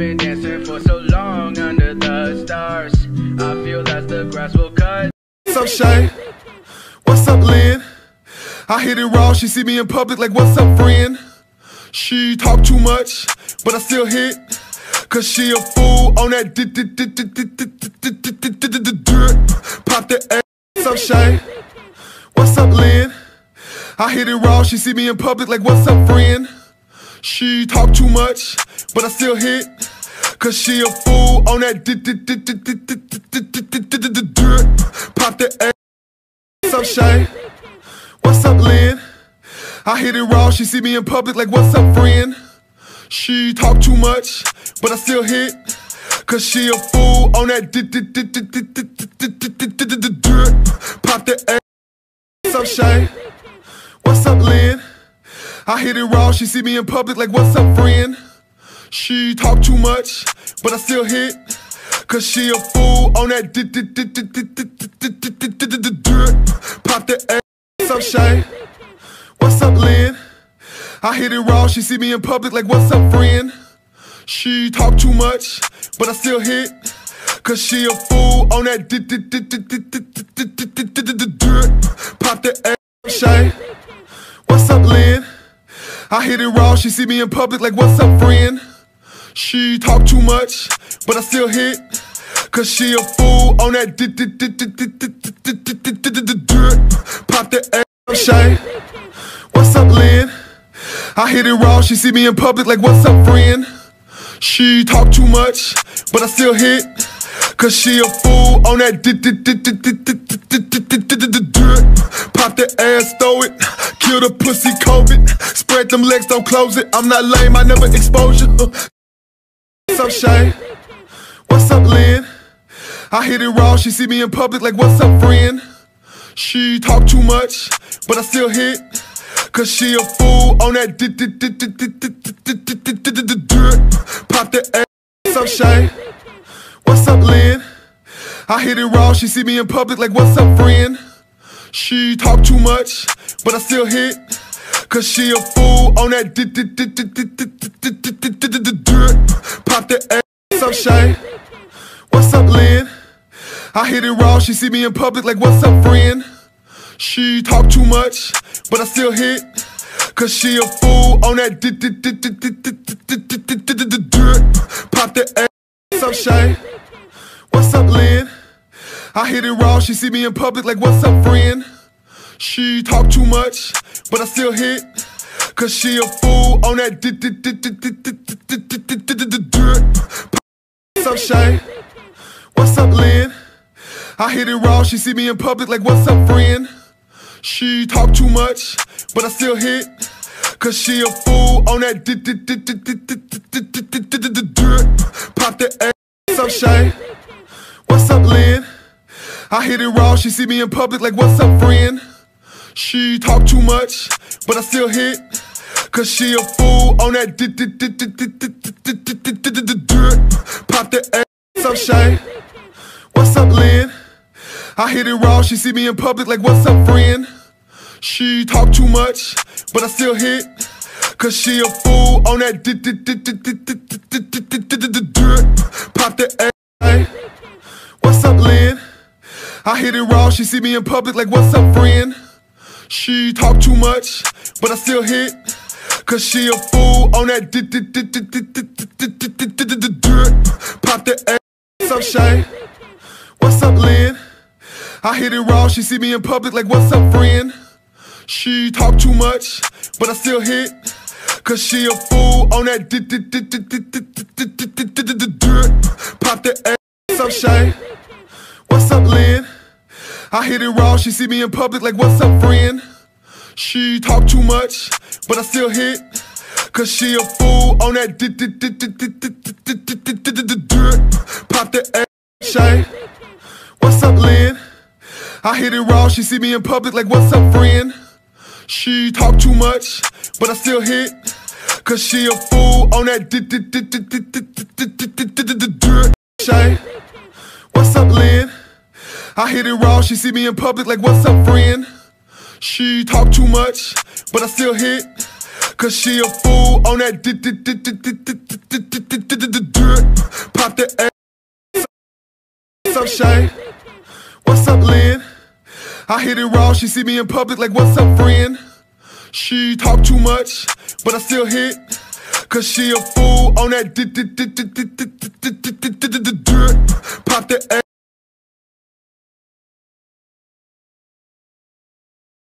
been dancing for so long under the stars. I feel that the grass will cut. What's up, Shay? What's up, Lynn? I hit it raw. She see me in public like, what's up, friend? She talk too much, but I still hit. Cause she a fool on that Pop the ass. What's up, Shay? What's up, Lynn? I hit it raw. She see me in public like, what's up, friend? She talk too much, but I still hit. Cause she a fool on that Pop the ass. What's up, Shay? What's up, Lynn? I hit it raw. She see me in public like, what's up, friend? She talk too much, but I still hit. Cause she a fool on that Pop the ass. What's up, Shay? What's up, Lynn? I hit it raw. She see me in public like, what's up, friend? She talk too much, but I still hit. Cause she a fool on that Pop the ass. What's up, Shay? What's up, Lynn? I hit it raw. She see me in public like, what's up, friend? She talk too much, but I still hit. Cause she a fool on that Pop the ass. Shay? What's up, Lynn? I hit it raw. She see me in public like, what's up, friend? She talk too much, but I still hit. Cause she a fool on that Pop the ass. Shay? What's up, Lynn? I hit it raw. She see me in public like, what's up, friend? She talk too much, but I still hit. Cause she a fool on that Pop the ass, throw it. Kill the pussy, COVID. Spread them legs, don't close it. I'm not lame, I never expose you. What's up, Shay? What's up, Lynn? I hit it raw. She see me in public like, what's up, friend? She talk too much, but I still hit. Cause she a fool on that Pop the ass. What's up, Shay? What's up, Lynn? I hit it raw. She see me in public like, what's up, friend? She talk too much, but I still hit. Cause she a fool on that Pop Shay? What's up, Lynn? I hit it raw. She see me in public like, what's up, friend? She talk too much, but I still hit. Cause she a fool on that Pop the ass. Up, Shay? What's up, Lynn? I hit it raw. She see me in public like, what's up, friend? She talk too much, but I still hit. Cause she a fool on that up, Shay? What's up, Lynn? I hit it raw. She see me in public like, what's up, friend? She talk too much, but I still hit. Cause she a fool on that Pop the ass. What's up, Shay? What's up, Lynn? I hit it raw. She see me in public like, what's up, friend? She talk too much, but I still hit. Cause she a fool on that Pop Shay? What's up, Lynn? I hit it raw. She see me in public like, what's up, friend? She talk too much, but I still hit. Cause she a fool on that Pop the A. What's up, Lynn? I hit it raw. She see me in public like, what's up, friend? She talk too much, but I still hit. Cause she a fool on that Pop the ass. What's up, Shay? What's up, Lynn? I hit it raw. She see me in public like, what's up, friend? She talk too much, but I still hit. Cause she a fool on that Pop the ass. Up, Shay? What's up, Lynn? I hit it raw. She see me in public like, what's up, friend? She talk too much, but I still hit. Cause she a fool on that the ass. Shay? What's up, Lynn? I hit it raw. She see me in public like, what's up, friend? She talk too much, but I still hit. Cause she a fool on that Shay? What's up, Lynn? I hit it raw. She see me in public like, what's up, friend? She talk too much, but I still hit. Cause she a fool on that Pop the up, Shay? What's up, Lynn? I hit it raw, she see me in public like, what's up, friend? She talk too much, but I still hit. Cause she a fool on that. Pop the